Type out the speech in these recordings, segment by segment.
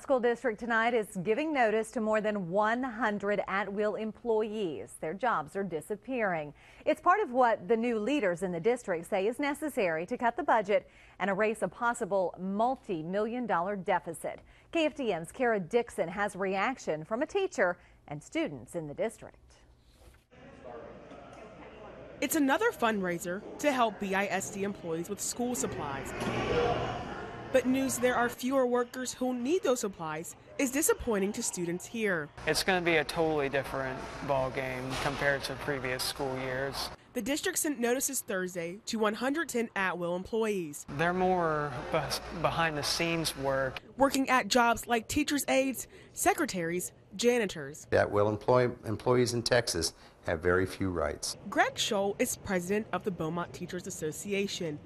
School District tonight is giving notice to more than 100 at-will employees. Their jobs are disappearing. It's part of what the new leaders in the district say is necessary to cut the budget and erase a possible multi-million dollar deficit. KFDM's Kara Dixon has reaction from a teacher and students in the district. It's another fundraiser to help BISD employees with school supplies. But news there are fewer workers who need those supplies is disappointing to students here. It's going to be a totally different ball game compared to previous school years. The district sent notices Thursday to 110 at-will employees. They're more behind the scenes work. Working at jobs like teachers' aides, secretaries, janitors. At-will employ employees in Texas have very few rights. Greg Sholl is president of the Beaumont Teachers Association.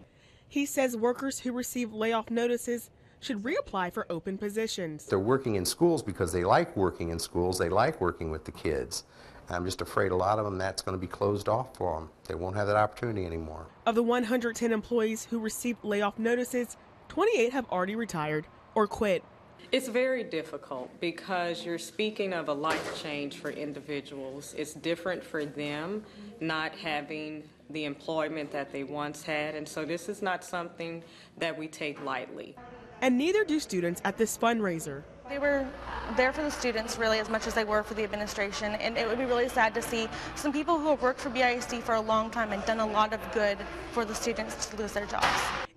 He says workers who receive layoff notices should reapply for open positions. They're working in schools because they like working in schools. They like working with the kids. I'm just afraid a lot of them that's going to be closed off for them. They won't have that opportunity anymore. Of the 110 employees who received layoff notices, 28 have already retired or quit. It's very difficult because you're speaking of a life change for individuals. It's different for them not having the employment that they once had, and so this is not something that we take lightly. And neither do students at this fundraiser. They were there for the students really as much as they were for the administration, and it would be really sad to see some people who have worked for BISD for a long time and done a lot of good for the students to lose their jobs.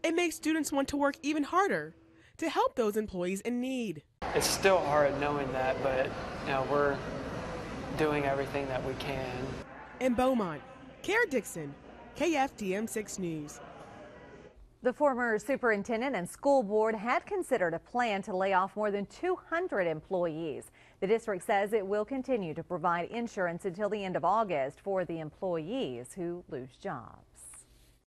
It makes students want to work even harder to help those employees in need. It's still hard knowing that, but you know, we're doing everything that we can. In Beaumont, Kara Dixon, KFDM 6 News. The former superintendent and school board had considered a plan to lay off more than 200 employees. The district says it will continue to provide insurance until the end of August for the employees who lose jobs.